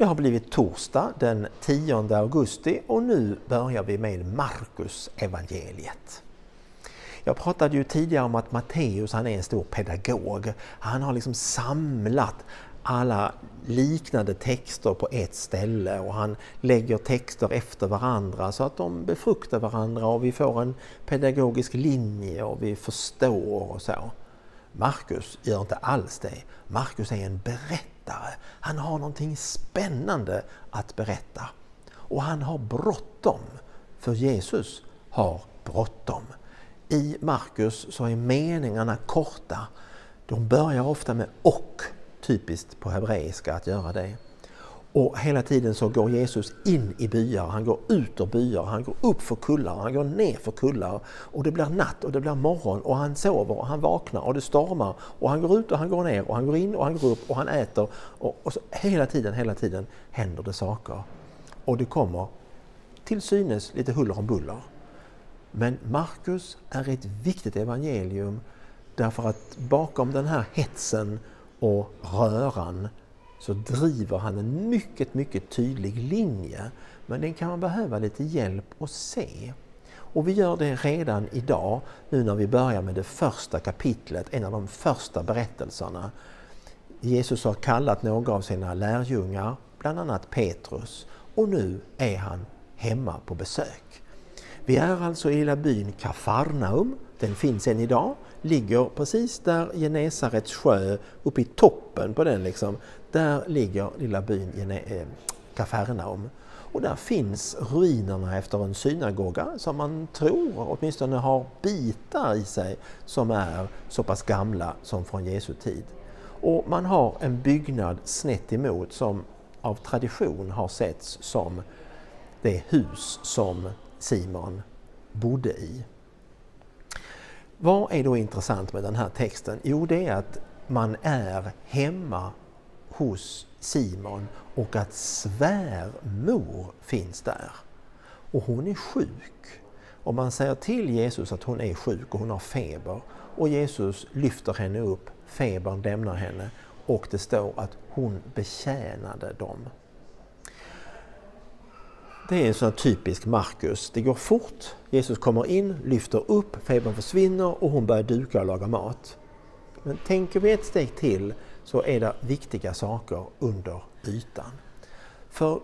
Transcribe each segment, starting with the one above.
Det har blivit torsdag den 10 augusti och nu börjar vi med Markus evangeliet. Jag pratade ju tidigare om att Matteus han är en stor pedagog. Han har liksom samlat alla liknande texter på ett ställe och han lägger texter efter varandra så att de befruktar varandra och vi får en pedagogisk linje och vi förstår och så. Markus gör inte alls det. Markus är en berättare. Han har någonting spännande att berätta. Och han har bråttom, för Jesus har bråttom. I Markus så är meningarna korta. De börjar ofta med och, typiskt på hebreiska att göra det. Och hela tiden så går Jesus in i byar, han går ut ur byar, han går upp för kullar, han går ner för kullar. Och det blir natt och det blir morgon och han sover och han vaknar och det stormar. Och han går ut och han går ner och han går in och han går upp och han äter. Och, och så hela tiden, hela tiden händer det saker. Och det kommer till synes lite huller om buller. Men Markus är ett viktigt evangelium därför att bakom den här hetsen och röran så driver han en mycket, mycket tydlig linje. Men den kan man behöva lite hjälp att se. Och vi gör det redan idag, nu när vi börjar med det första kapitlet, en av de första berättelserna. Jesus har kallat några av sina lärjungar, bland annat Petrus, och nu är han hemma på besök. Vi är alltså i lilla byn Kafarnaum, den finns än idag, ligger precis där Genesarets sjö, uppe i toppen på den liksom, där ligger lilla byn eh, Kafarnaum. Och där finns ruinerna efter en synagoga som man tror åtminstone har bitar i sig som är så pass gamla som från Jesu tid. Och man har en byggnad snett emot som av tradition har setts som det hus som Simon bodde i. Vad är då intressant med den här texten? Jo, det är att man är hemma hos Simon och att svärmor finns där. Och hon är sjuk. Och man säger till Jesus att hon är sjuk och hon har feber. Och Jesus lyfter henne upp, febern lämnar henne och det står att hon betjänade dem. Det är en sån typisk Markus. Det går fort, Jesus kommer in, lyfter upp, febern försvinner och hon börjar duka och laga mat. Men tänker vi ett steg till så är det viktiga saker under ytan. För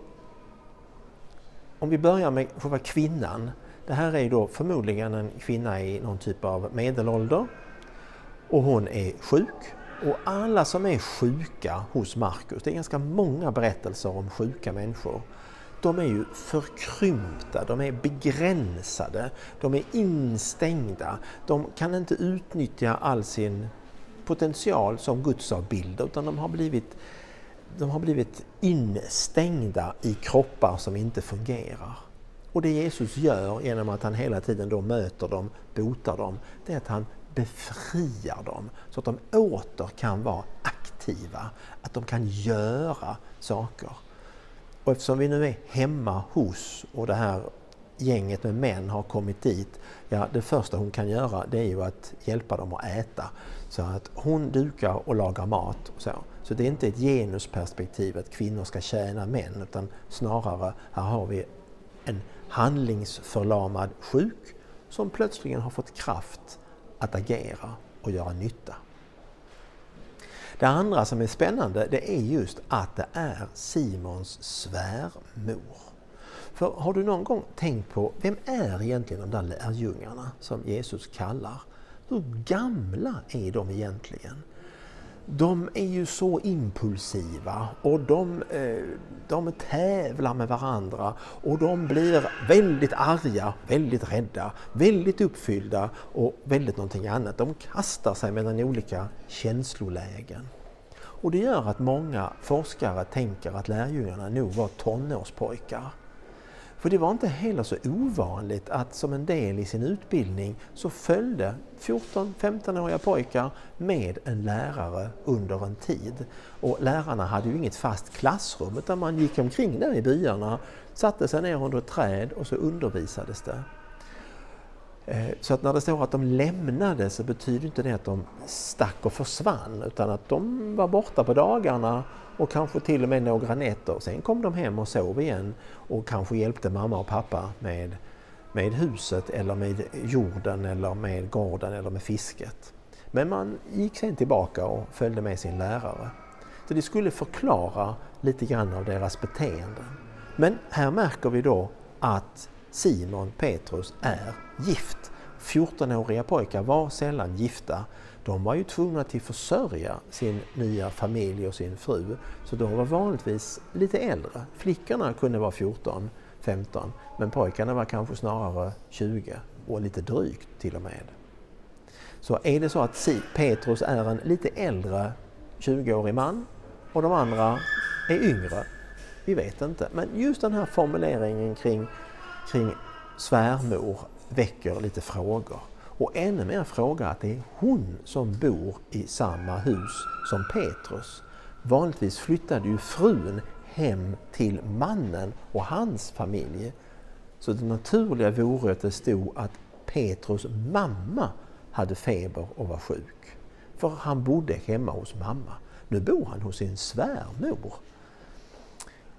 om vi börjar med själva kvinnan. Det här är då förmodligen en kvinna i någon typ av medelålder och hon är sjuk. Och alla som är sjuka hos Markus, det är ganska många berättelser om sjuka människor, de är ju förkrympta, de är begränsade, de är instängda, de kan inte utnyttja all sin potential som gudsavbilder utan de har blivit de har blivit instängda i kroppar som inte fungerar. Och det Jesus gör genom att han hela tiden då möter dem, botar dem, det är att han befriar dem så att de åter kan vara aktiva, att de kan göra saker. Och eftersom vi nu är hemma hos och det här gänget med män har kommit dit, ja det första hon kan göra det är ju att hjälpa dem att äta. Så att hon dukar och lagar mat. Och så. så det är inte ett genusperspektiv att kvinnor ska tjäna män utan snarare här har vi en handlingsförlamad sjuk som plötsligen har fått kraft att agera och göra nytta. Det andra som är spännande det är just att det är Simons svärmor. För har du någon gång tänkt på, vem är egentligen de där lärjungarna som Jesus kallar? Hur gamla är de egentligen? De är ju så impulsiva och de, eh, de tävlar med varandra och de blir väldigt arga, väldigt rädda, väldigt uppfyllda och väldigt någonting annat. De kastar sig mellan olika känslolägen. Och det gör att många forskare tänker att lärjungarna nog var tonårspojkar. För det var inte heller så ovanligt att som en del i sin utbildning så följde 14-15-åriga pojkar med en lärare under en tid. Och lärarna hade ju inget fast klassrum utan man gick omkring där i byarna, satte sig ner under ett träd och så undervisades det. Eh, så att när det står att de lämnade så betyder inte det att de stack och försvann utan att de var borta på dagarna och kanske till och med några nätter. Sen kom de hem och sov igen och kanske hjälpte mamma och pappa med, med huset eller med jorden eller med gården eller med fisket. Men man gick sen tillbaka och följde med sin lärare. Så det skulle förklara lite grann av deras beteende. Men här märker vi då att Simon Petrus är gift. 14-åriga pojkar var sällan gifta. De var ju tvungna att försörja sin nya familj och sin fru. Så de var vanligtvis lite äldre. Flickorna kunde vara 14, 15 men pojkarna var kanske snarare 20 och lite drygt till och med. Så är det så att Petrus är en lite äldre 20-årig man och de andra är yngre? Vi vet inte. Men just den här formuleringen kring, kring svärmor väcker lite frågor. Och ännu mer fråga att det är hon som bor i samma hus som Petrus. Vanligtvis flyttade ju frun hem till mannen och hans familj. Så det naturliga vore att det stod att Petrus mamma hade feber och var sjuk. För han bodde hemma hos mamma. Nu bor han hos sin svärmor.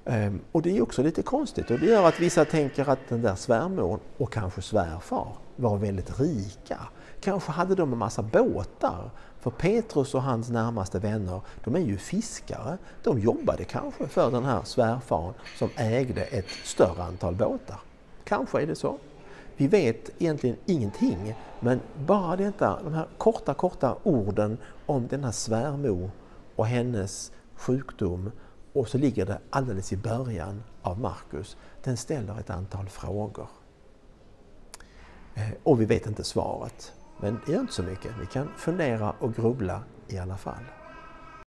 Ehm, och det är också lite konstigt och det gör att vissa tänker att den där svärmor och kanske svärfar var väldigt rika. Kanske hade de en massa båtar. För Petrus och hans närmaste vänner, de är ju fiskare. De jobbade kanske för den här svärfaren som ägde ett större antal båtar. Kanske är det så. Vi vet egentligen ingenting, men bara detta, de här korta, korta orden om denna svärmor och hennes sjukdom och så ligger det alldeles i början av Markus. Den ställer ett antal frågor. Eh, och vi vet inte svaret. Men det gör inte så mycket. Vi kan fundera och grubbla i alla fall.